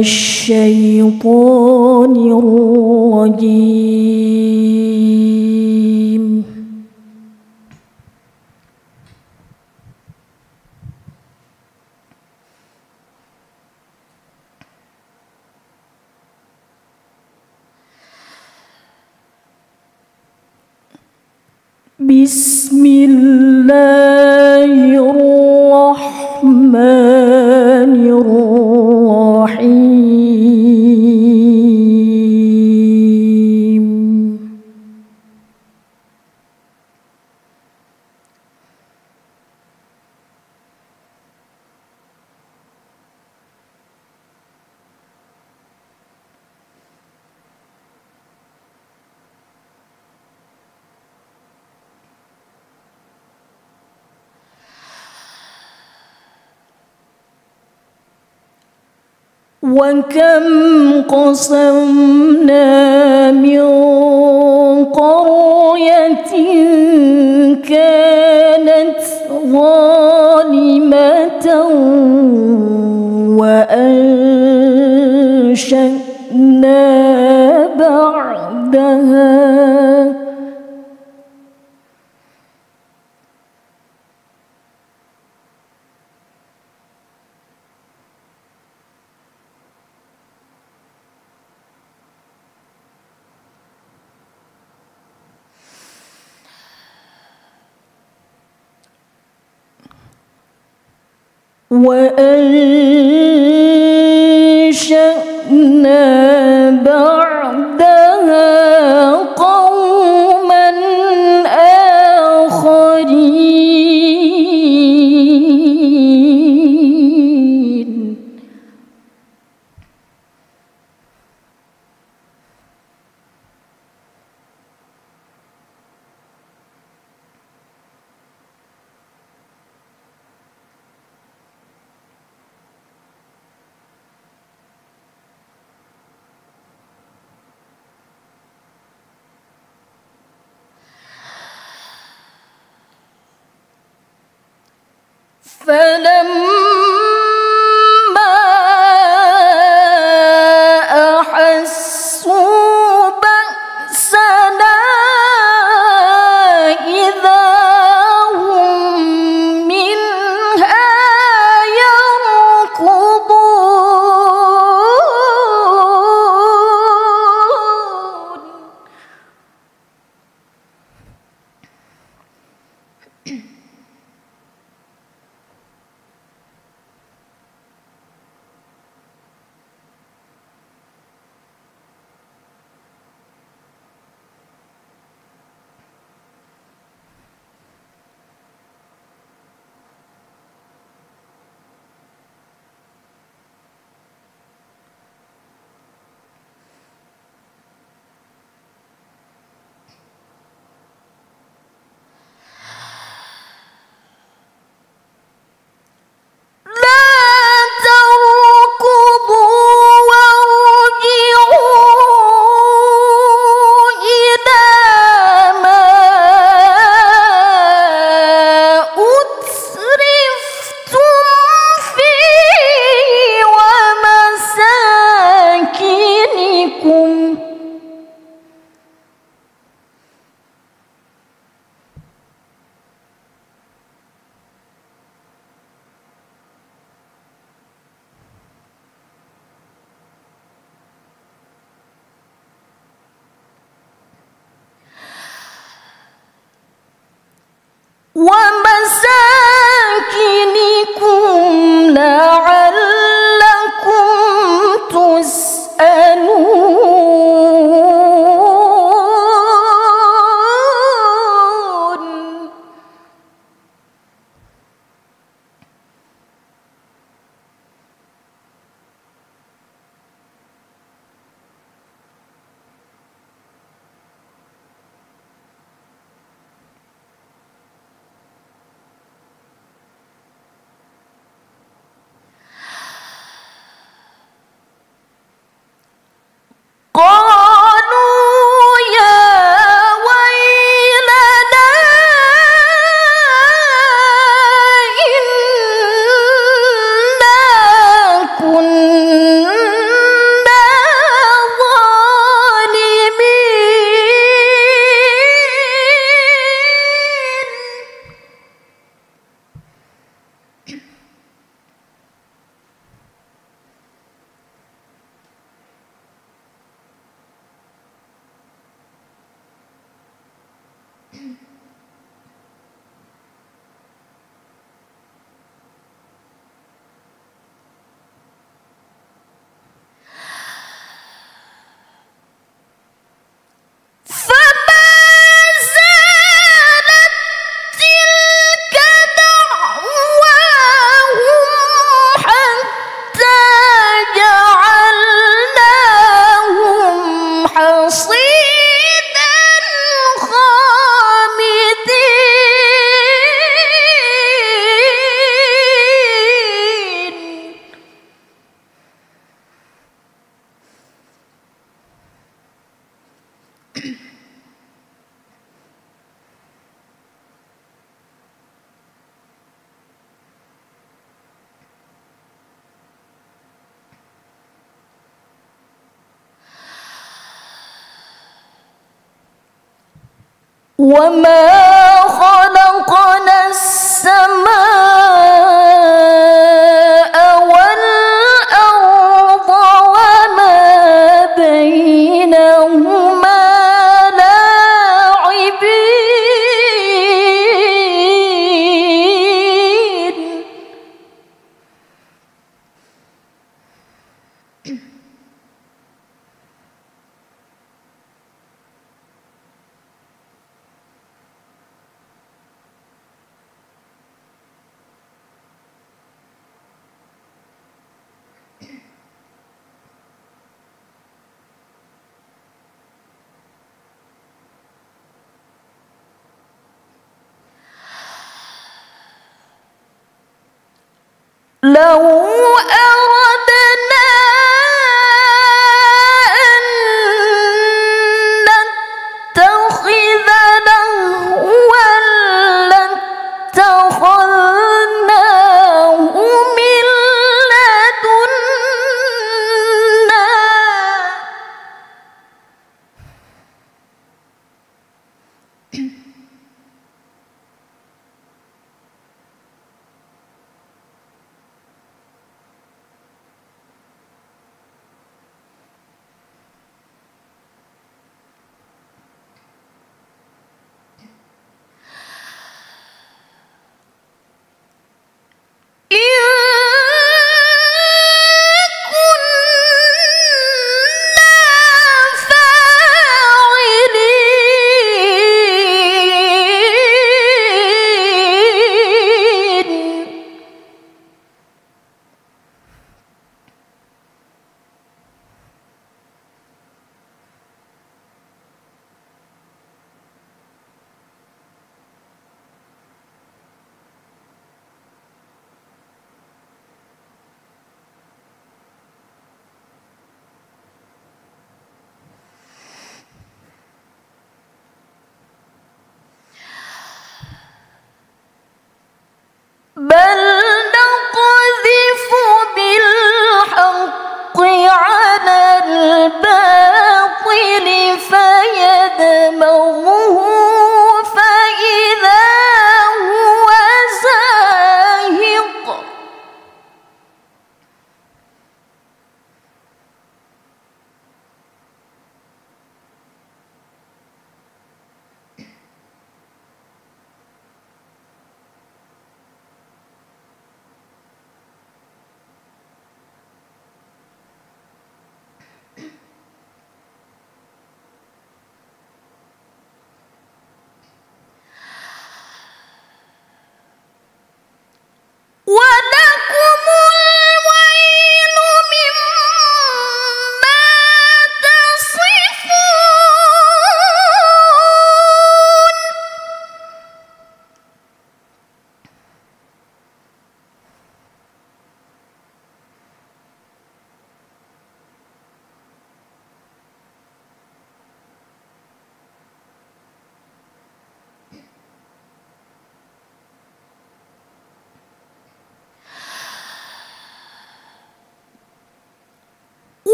الشيطان الرجيم بسم الله الرحمن وكم قصمنا من قرية كانت ظالمة وأنشأنا وأنشأنا فلما أحسوا بأسنا إذا هم منها يركضون. One Mm-hmm. وما خلقنا السماء والأرض وما بينهما لاعبين لو أردنا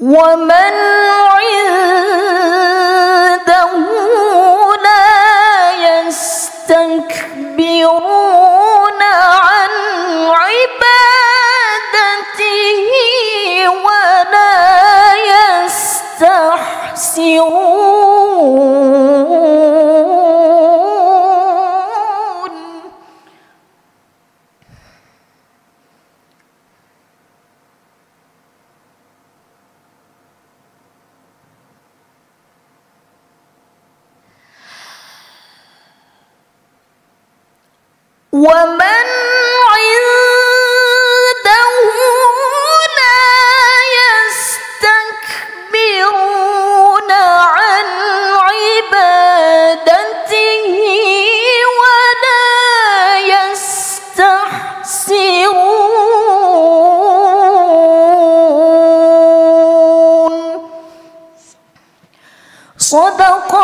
ومن ومن عنده لا يستكبرون عن عبادته ولا يستحسرون صدق